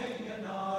Hey, you know.